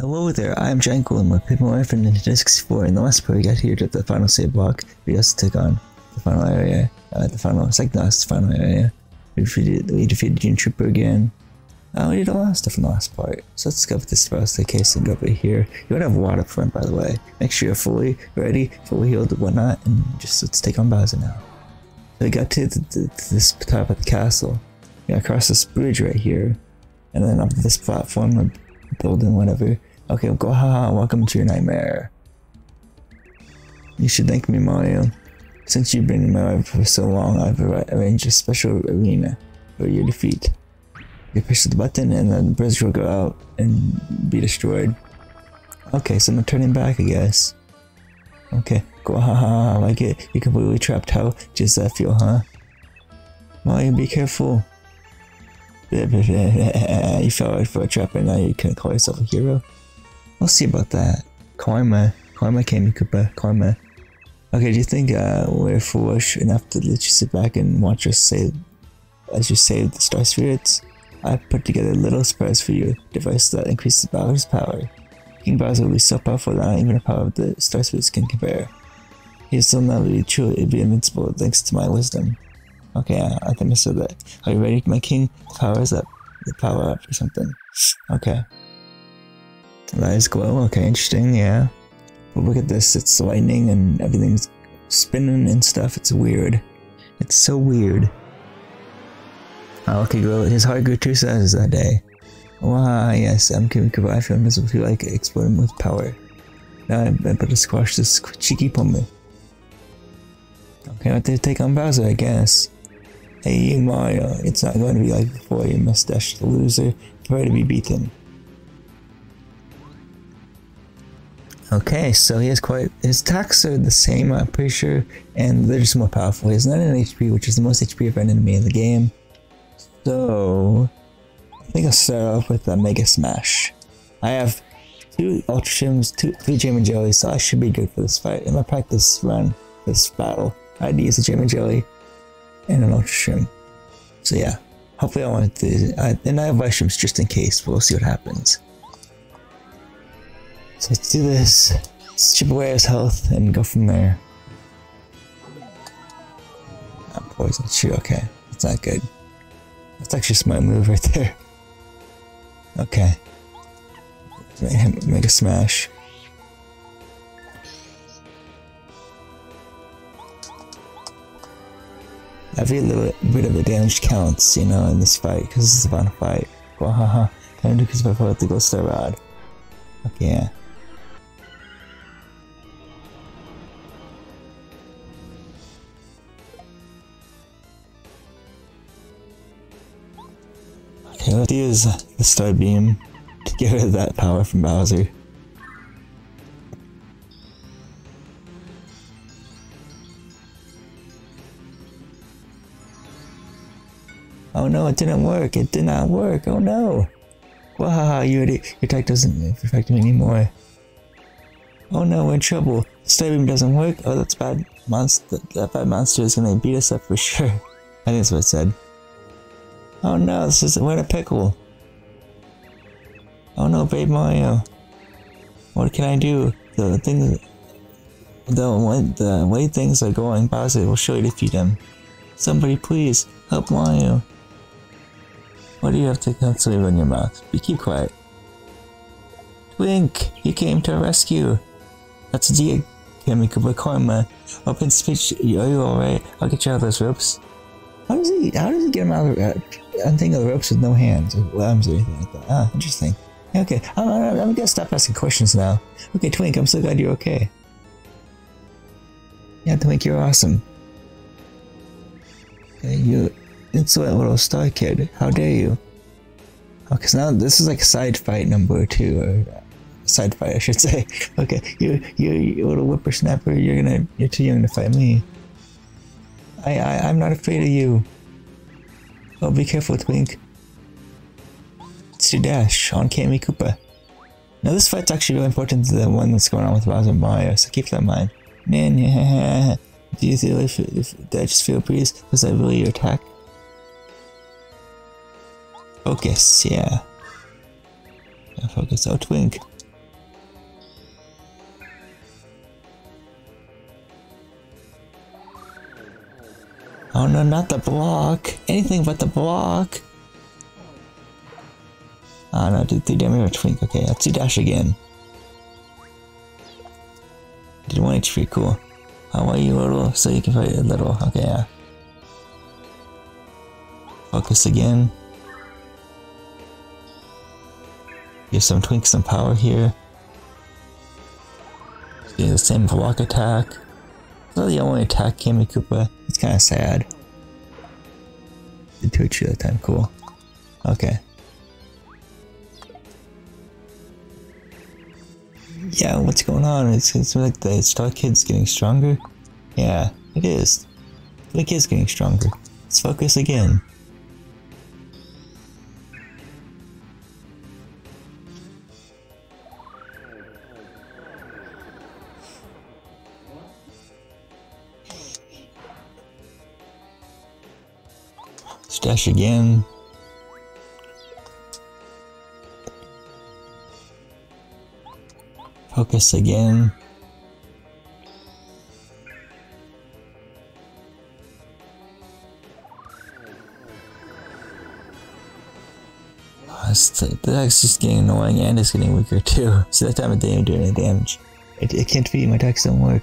Hello there, I'm Janko and my people are from Nintendo 64 and the last part we got here to the final save block. We also took on the final area, uh, the final, it's like the last final area. We defeated, we defeated Jr. Troopa again. Uh, we did a lot of stuff in the last part. So let's go with this first case and go over here. You would have water front by the way. Make sure you're fully ready, fully healed and whatnot, and just let's take on Bowser now. So we got to, the, the, this top of the castle. We got across this bridge right here. And then up this platform or building, whatever. Okay, go haha, welcome to your nightmare. You should thank me, Mario. Since you've been in my life for so long, I've arranged a special arena for your defeat. You push the button and then the bridge will go out and be destroyed. Okay, so I'm turning back, I guess. Okay, go haha, I like it. You're completely trapped. How does that feel, huh? Mario, be careful. you fell right for a trap and now you can call yourself a hero? We'll see about that. Karma. Kammy Koopa. Karma. Okay, do you think uh, we're foolish enough to let you sit back and watch us save as you save the Star Spirits? I put together a little surprise for you, device that increases Bowser's power. King Bowser will be so powerful that not even the power of the Star Spirits can compare. He still never be truly be invincible thanks to my wisdom. Okay, I, I think I said that. Are you ready, my king? The power is up. The power up or something. Okay. Is glow. Okay, interesting. Yeah. But look at this. It's lightning and everything's spinning and stuff. It's weird. It's so weird. Oh, okay, well, his heart grew two sizes that day. Wow, yes, I'm Kimiko. I feel invisible. Feel like exploding with power. Now I better squash this cheeky pummel. Okay, I have to take on Bowser, I guess. Hey, Mario, it's not going to be like before, you mustache the loser. Prepare to be beaten. Okay, so he has quite his attacks are the same, I'm pretty sure, and they're just more powerful. He has 99 HP, which is the most HP of an enemy in the game. So I think I'll start off with a Mega Smash. I have two Ultra Shrooms, two three Gem Jellies, so I should be good for this fight. In my practice run, this battle, I'd use a Gem Jelly and an Ultra Shroom. So yeah, hopefully I want to, I, and I have Vice Shims just in case, we'll see what happens. So let's do this. let's Chip away his health and go from there. Poison. Shoot, okay. That's not good. That's actually a smart move right there. Okay. Mega Smash. Every little bit of the damage counts, you know, in this fight, because this is a fun fight. Wahaha. Do because if I the Ghost Rod? Okay, yeah. Okay, let's use the Star Beam to get rid of that power from Bowser. Oh no, it didn't work. It did not work. Oh no. Wow, you your attack doesn't affect me anymore. Oh no, we're in trouble. Star Beam doesn't work. Oh, that's bad. Monster. That bad monster is gonna beat us up for sure. I think that's what it said. Oh no, this is in a pickle. Oh no, babe Mario. What can I do? The things the way the way things are going, Bowser will surely defeat him. Somebody please help Mario. What do you have to constantly in your mouth? Be keep quiet. Twink, you came to rescue. That's a dear chemical karma. Open speech, are you alright? I'll get you out of those ropes. How does he how does he get him out of uh, untangle the ropes with no hands or arms or anything like that. Ah, interesting. Okay, I'm, I'm, I'm gonna stop asking questions now. Okay, Twink, I'm so glad you're okay. Yeah, Twink, you're awesome. Okay, you insolent little star kid. How dare you? Okay, so now this is like side fight number two, or side fight, I should say. Okay, you, you, you little whippersnapper, you're gonna, you're too young to fight me. I, I, I'm not afraid of you. Oh, be careful, Twink. It's your dash on Kammy Koopa. Now this fight's actually really important to the one that's going on with Bowser Mario, so keep that in mind. Man. Do you feel if, if did I just feel breeze? Was that really your attack? Focus, yeah. yeah focus. Oh, Twink. Oh no, not the block. Anything but the block. Ah oh, no, did 3 damage or twink. Okay, let's do dash again. Did 1 HP, cool. How are you a little? So you can fight a little. Okay, yeah. Focus again. Give some twink some power here. The same block attack. So the only attack Kammy Koopa. It's kind of sad. Did Twitch that time, cool. Okay. Yeah, what's going on? It's, it's like the Star Kid's getting stronger. Yeah, it is. The kid's getting stronger. Let's focus again. Stash again. Focus again. Ah, the deck's just getting annoying and it's getting weaker too. So that time day I'm doing any damage. It, it can't be, my decks don't work.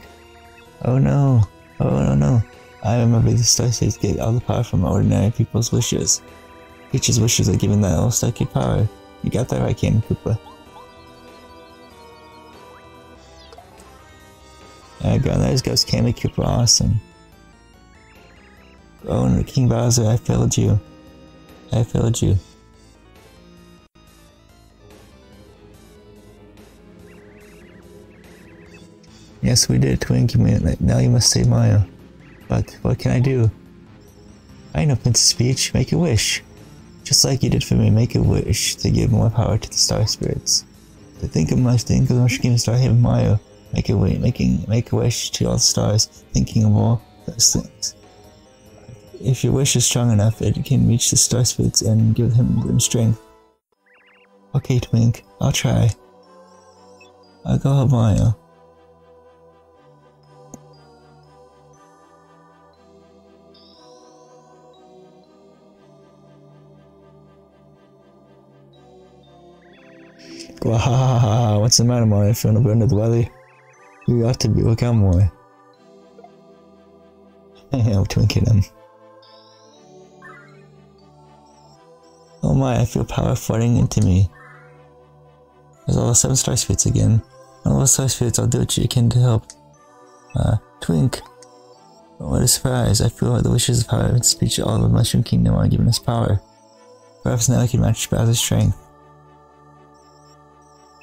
Oh no. Oh no no. I remember the Star States get all the power from ordinary people's wishes. Peach's wishes are given that Star Kid power. You got that right, Kammy Koopa. There we go, there goes Kammy Koopa, awesome. Oh, no, King Bowser, I failed you. I failed you. Yes, we did, Twink. Now you must save Maya. But what can I do? I know Princess Peach. Make a wish. Just like you did for me, make a wish to give more power to the star spirits. To think of my think of Mushkin and Star Haven Mario. Make a wish, making make a wish to all the stars, thinking of all those things. If your wish is strong enough, it can reach the star spirits and give them, them strength. Okay, Twink, I'll try. I'll go help Mario. Wow, what's the matter, Mario? Feeling a bit under the weather? You ought to be. Look out, boy. I'm twinking him. Oh my, I feel power flooding into me. There's all the seven star spirits again. All the star spirits, I'll do what you can to help. Uh, Twink. What a surprise. I feel like the wishes of power and speech all the Mushroom Kingdom are giving us power. Perhaps now I can match Bowser's strength.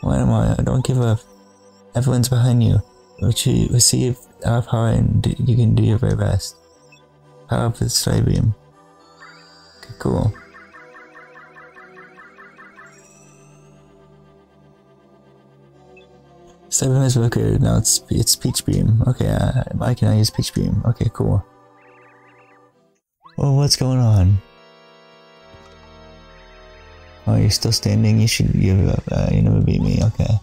Why am I? I Don't give up. Everyone's behind you. Receive our power and you can do your very best. Power up the star. Okay, cool. Star is wicked. Now it's it's peach beam. Okay, I, I can now use peach beam. Okay, cool. Well, what's going on? Oh, you're still standing? You should give up. Uh, you never beat. Okay.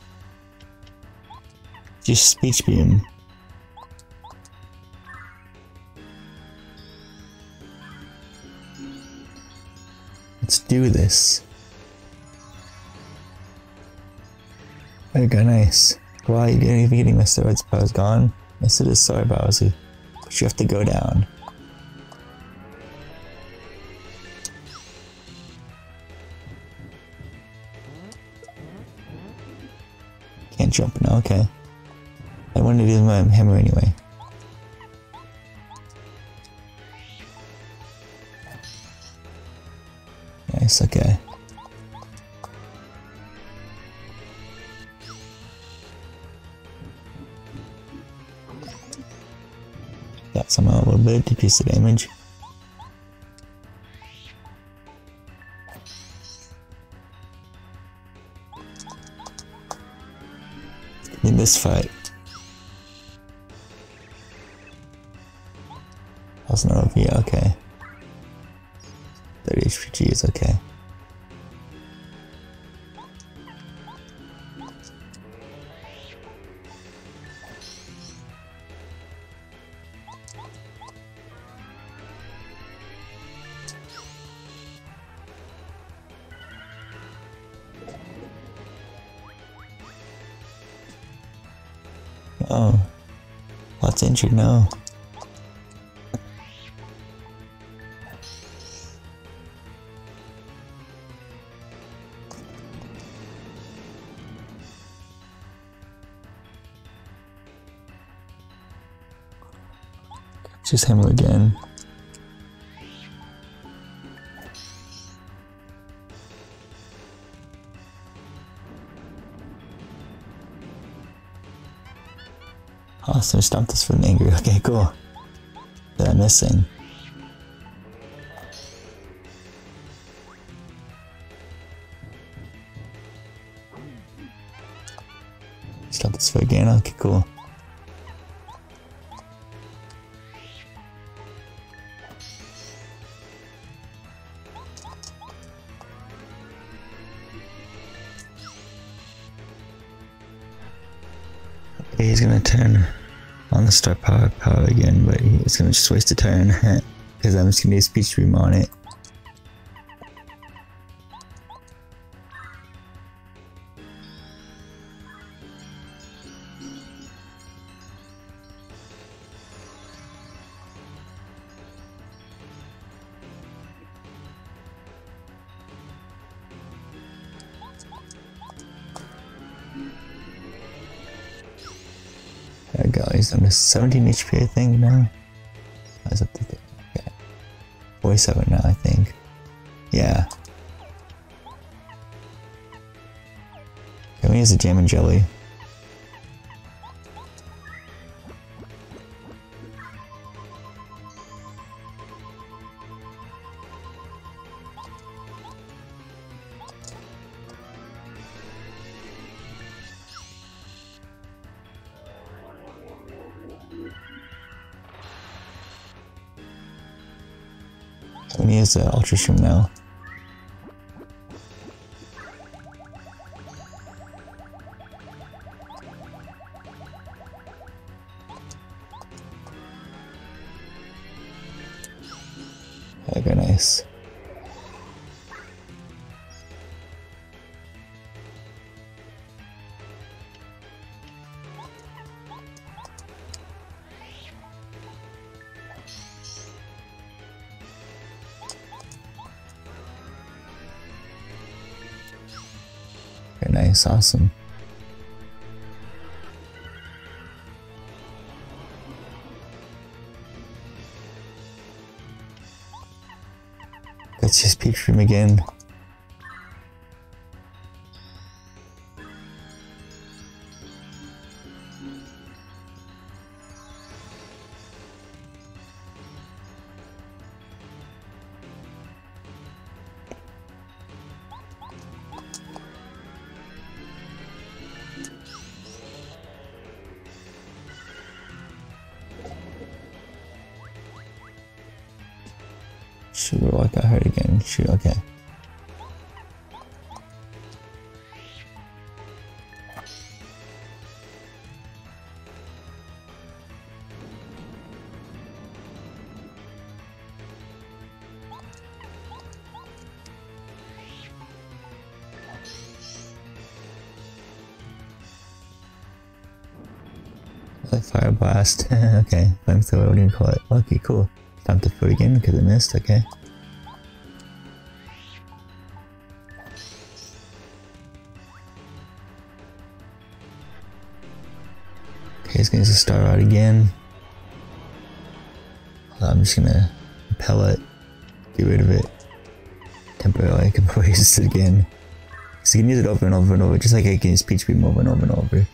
Just Peach Beam. Let's do this. Go, nice. Why are you didn't even getting my steroids powers gone? Yes it is, sorry Bowser. But you have to go down. Okay. I wanted to use my hammer anyway. Nice, okay. Got some a little bit, decrease the damage. This fight. That's not OP, okay. 30 HPG is okay. What's injured now? Just hammer again. Awesome, stomp this for an angry. Okay, cool. That I'm missing. Stomp this for again. Okay, cool. He's gonna just waste a turn eh? because I'm just gonna use Peach Beam on it. There we go, he's on a 17 HP I think now. 47 now I think. Yeah. Okay, we use a jam and jelly. Need use the Ultra now. Nice, awesome. Let's just peek him again. Shoot, okay. Fire blast. okay, flamethrower, what do you call it? Okay, cool. Time to throw again because I missed, okay. He's gonna start out again. I'm just gonna repel it, get rid of it. Temporarily, I can probably use it again. So you can use it over and over and over, just like I can use Peach Beam over and over and over.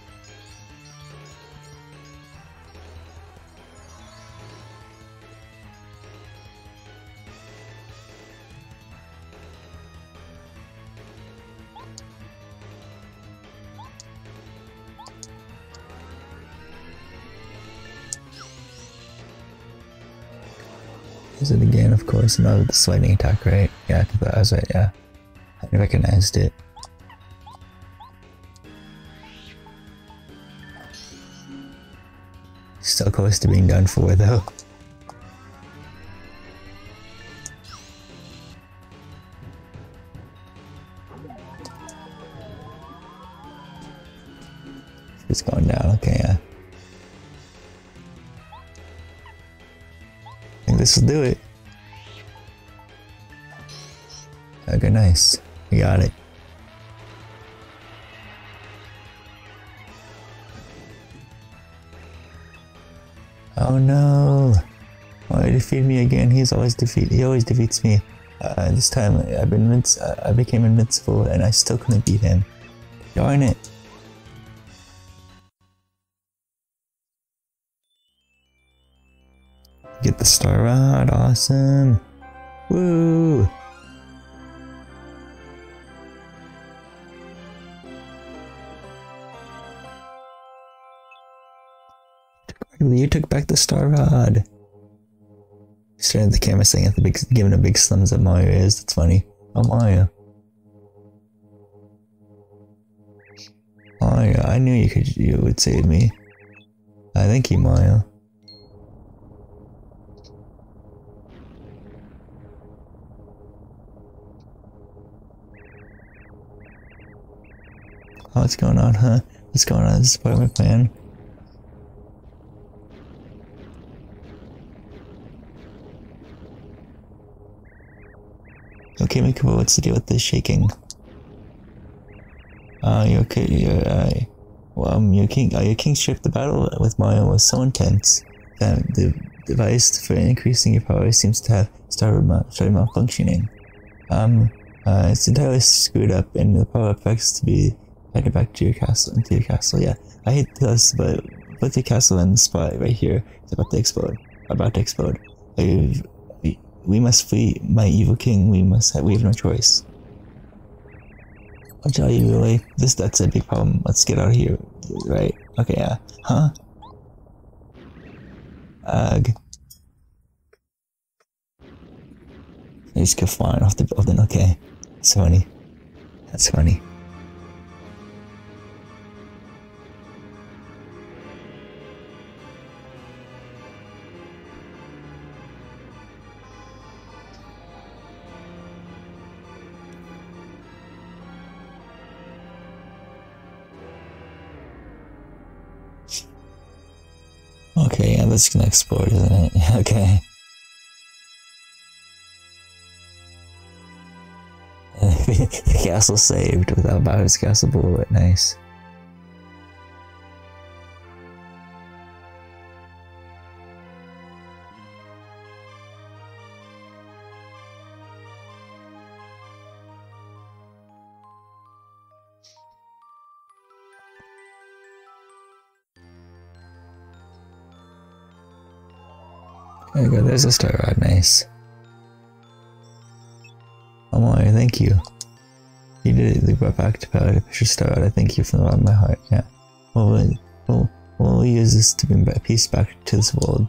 Is it again, of course? No, the sliding attack, right? Yeah, I was right, yeah. I recognized it. Still close to being done for, though. It's going down, will do it. Okay, nice. We got it. Oh no! He defeated me again. He's always defeat. He always defeats me. Uh, this time I've been invinci I became invincible and I still couldn't beat him. Darn it! Get the star rod. Awesome. Woo! You took back the star rod. Staring at the camera saying at the big giving a big thumbs up Mario is. That's funny. Oh Mario. Oh, Mario, I knew you could you would save me. I thank you, Mario. Oh, what's going on, huh? What's going on? This is part of my plan. Okay, Mikuba, what's the deal with the shaking? Uh, your king, your, uh, well, um, your king, uh, your kingship, the battle with Mario was so intense that the device for increasing your power seems to have started, started malfunctioning. Um, uh, it's entirely screwed up and the power effects to be headed back to your castle, into your castle, yeah. I hate this, but put the castle in the spot right here. It's about to explode. About to explode. I've, we must flee my evil king. We must have, we have no choice. I'll tell you really. This that's a big problem. Let's get out of here. Right. Okay, yeah. Huh? Ugh. I just go flying off the building. Okay. That's funny. That's funny. Okay, yeah, that's gonna explode, isn't it? Okay. the castle saved without Bowser's castle bullet. Nice. Go, there's a star rod, nice. Oh my, thank you. You did it, you brought back to power to push your star rod, I thank you from the bottom of my heart, yeah. Well, we'll, we'll, use this to bring peace back to this world.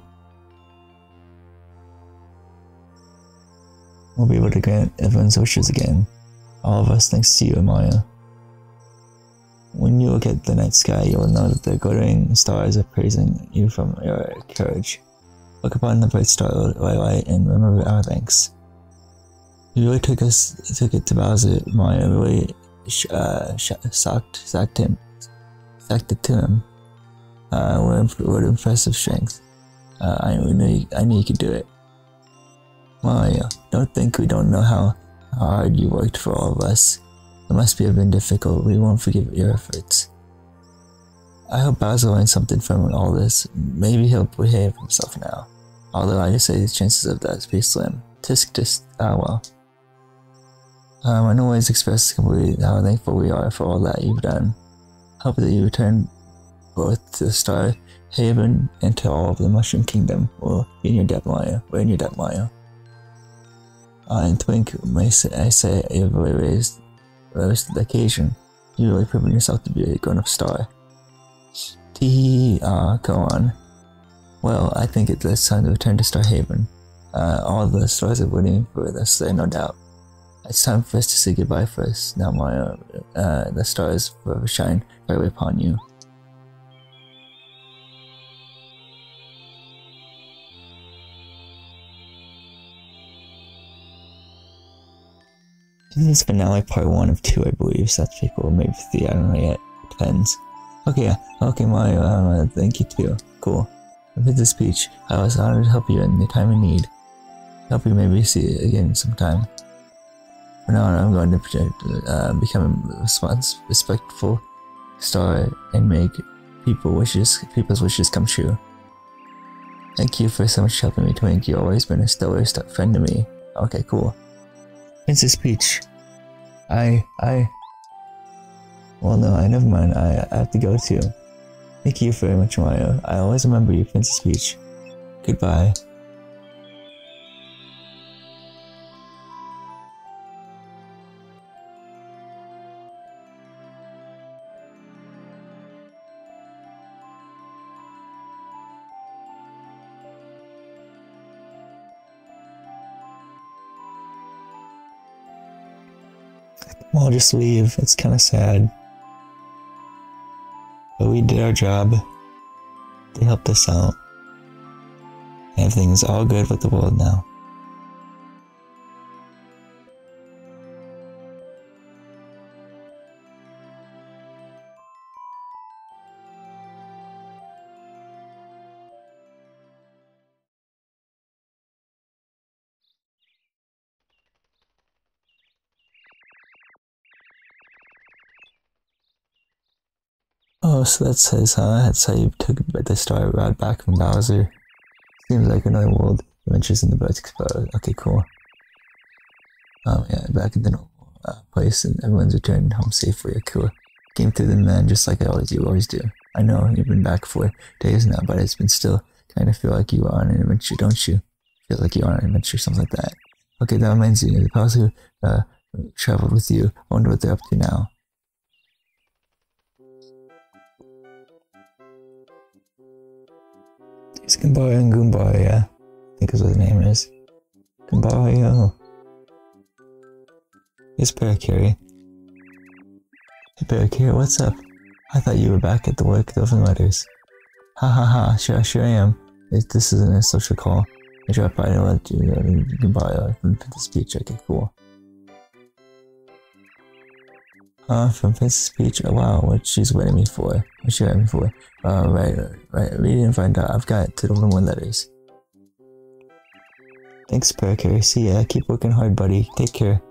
We'll be able to grant everyone's wishes again. All of us thanks to you, Amaya. When you look at the night sky, you will know that the glittering stars are praising you from your courage. Look upon the bright star light and remember our thanks. You really took us, took it to Bowser, Mario really uh, socked, sacked him, sacked it to him. Uh, what, what impressive strength. Uh, I, knew you, I knew you could do it. Mario, don't think we don't know how hard you worked for all of us. It must be have been difficult. We won't forgive your efforts. I hope Bowser learned something from all this. Maybe he'll behave himself now. Although I just say the chances of that is pretty slim. Tisk tisk, ah well. Um, I always express completely how thankful we are for all that you've done. Hope that you return both to the Star Haven and to all of the Mushroom Kingdom, or in your debt, Mario. We're in your debt, Mario. Uh, and Twink, may say, I say you've really raised, raised the occasion. You've really proven yourself to be a grown-up star. Tee ah, go on. Well, I think it's time to return to Star Haven. Uh, all the stars are waiting for us there, no doubt. It's time for us to say goodbye first. Now, Mario, uh, the stars forever shine brightly upon you. This is finale part one of two, I believe. So that's pretty cool. Maybe three. I don't know yet. Depends. Okay, okay, Mario. Uh, thank you too. Cool. With this speech, I was honored to help you in the time of need. Hope you maybe see it again sometime. For now, I'm going to project, uh, become a respons- respectful star and make people wishes, people's wishes come true. Thank you for so much helping me, Twink. You've always been a stellar st- friend to me. Okay, cool. Princess Peach. I, I. Well, no, I never mind. I, I have to go too. Thank you very much, Mario. I always remember you, Princess speech. Goodbye. Well, just leave. It's kind of sad. We did our job. They helped us out. Everything's all good with the world now. So that says, huh? That's how you took the star rod back from Bowser. Seems like another world. Adventures in the Birds Explode. Okay, cool. Um, yeah, back in the normal uh, place, and everyone's returned home safely. Okay, cool. Came through the man just like I always do. Always do. I know you've been back for days now, but it's been still kind of feel like you are on an adventure, don't you? Feel like you are on an adventure, something like that. Okay, that reminds me. The pals who uh, traveled with you. I wonder what they're up to now. It's Gumbayo and Goombayo, yeah. I think is what the name is. Gumbayo. It's Parakarry. Hey Parakarry, what's up? I thought you were back at the work delivering letters. Ha ha ha, sure, sure I am. This isn't a social call. I dropped by to let you know Gumbayo from the speech. Okay, cool. Uh, from Princess Peach. Oh, wow, what she's waiting me for. What she waiting me for? Uh, right, right. And find out. I've got to the one letters. Thanks, Parakarry. See ya. Keep working hard, buddy. Take care.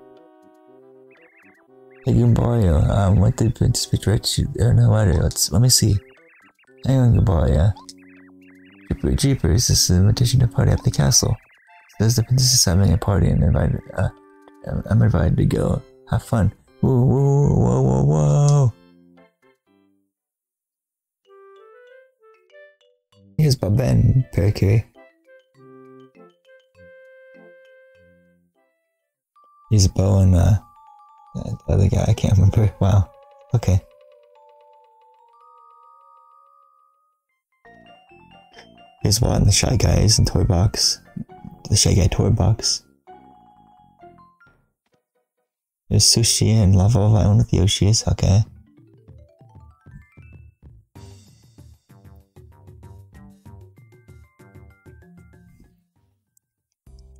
Hey, Goombario. Um, what did Princess Peach write you in her letter? Let's, let me see. Hang on, Goombario. Jeepers, Jeepers, this is an invitation to party at the castle. Says the princess is having a party and invited, uh, I'm invited to go. Have fun. Whoa, whoa, whoa, whoa, whoa. Here's Bob and Parakarry. Here's Bo and uh, the other guy, I can't remember. Wow. Okay. Here's one, the Shy Guys and Toy Box. The Shy Guy Toy Box. There's sushi and lava of island with Yoshi's, okay.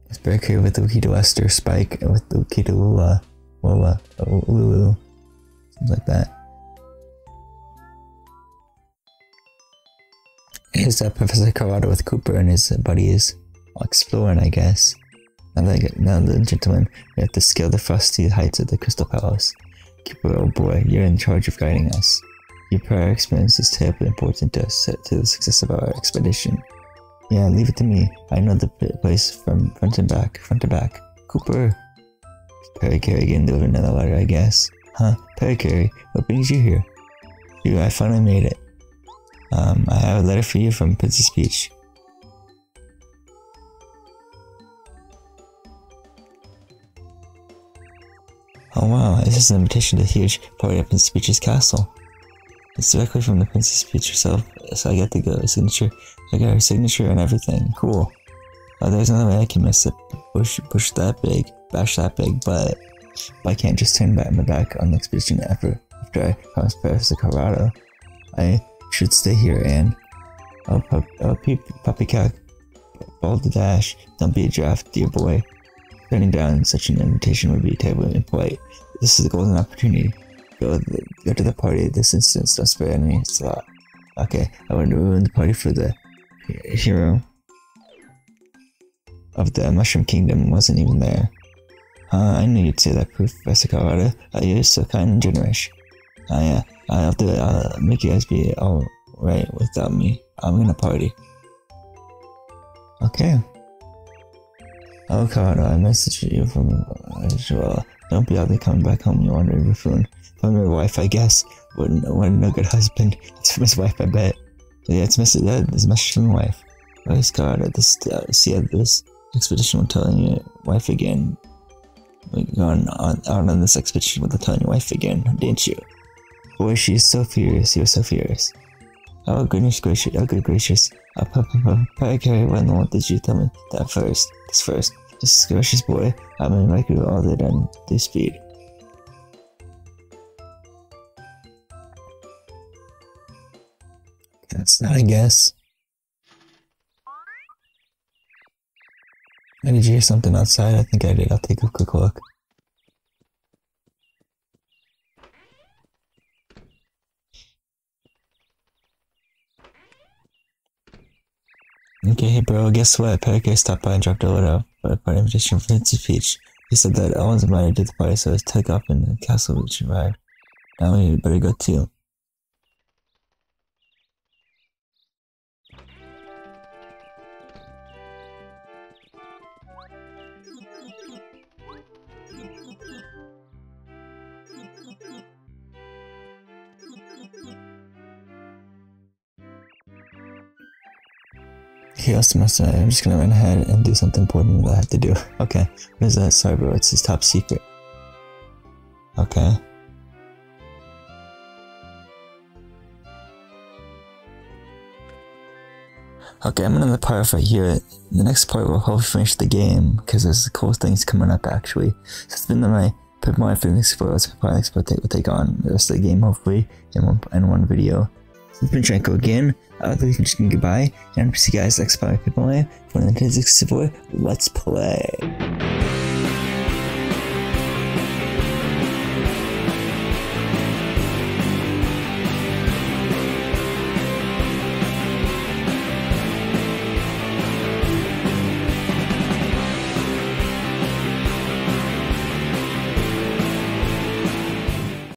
It's Breaker with the Ukito Esther Spike and with the Ukito Lula. Lula. Lulu. Something like that. Here's uh, Professor Kolorado with Kooper and his buddies exploring, I guess. Now, that, now the gentlemen, we have to scale the frosty heights of the Crystal Palace. Kooper, old boy, you're in charge of guiding us. Your prior experience is terribly important to us, to the success of our expedition. Yeah, leave it to me. I know the place from front and back, front to back. Kooper. Parakarry again delivering another letter, I guess. Huh? Parakarry, what brings you here? You, I finally made it. Um, I have a letter for you from Princess Peach. Oh wow, this is an invitation to a huge party at Princess Peach's castle. It's directly from the Princess Peach herself, so I get to go. Signature, I got her signature and everything. Cool. Oh, there's another way I can miss it. Push, push that big, bash that big, but I can't just turn back my back on the expedition after after I promised Professor Kolorado. I should stay here and oh, pup, oh peep, puppy cat, ball the dash. Don't be a draft, dear boy. Turning down such an invitation would be terribly impolite. This is a golden opportunity. Go, go to the party this instance. Don't spare any thought. Okay, I want to ruin the party for the hero. of the Mushroom Kingdom wasn't even there. Uh, I knew you'd say that, Professor Kolorado. Uh, you're so kind and generous. Uh, yeah, I'll do it. I'll make you guys be alright without me. I'm gonna party. Okay. Oh, Kolorado, I messaged you from uh, well. Don't be there coming back home. You wander your phone. From your wife, I guess. Wouldn't, no good husband. It's from his wife, I bet. Yeah, it's message that is message from wife. Nice God, at this uh, see this expedition will telling your wife again. Like going on out on this expedition with telling your wife again, didn't you? Boy, she is so furious. You're so furious. Oh goodness gracious! Oh good gracious! Uh, Parakarry, when did you tell me that first? This first. This is gracious boy. I'm in like all that on this speed. That's not a guess. I did you hear something outside? I think I did. I'll take a quick look. Hey bro, guess what? Pedicure stopped by and dropped a letter but by invitation from Princess Peach. He said that was invited to the party, so I was took off in the castle which arrived. Now we better go too. Chaos semester, I'm just gonna run ahead and do something important that I have to do. Okay, what is that? Sorry bro, it's his top secret. Okay. Okay, I'm in the part right here. The next part will hopefully finish the game because there's cool things coming up actually. So it's been the my Pokemon Phoenix Explorers. Probably Explore will take on the rest of the game hopefully in one in one video. It's been Tranko again. Would like to just goodbye, and see you guys next time. People, for the 64, let's play.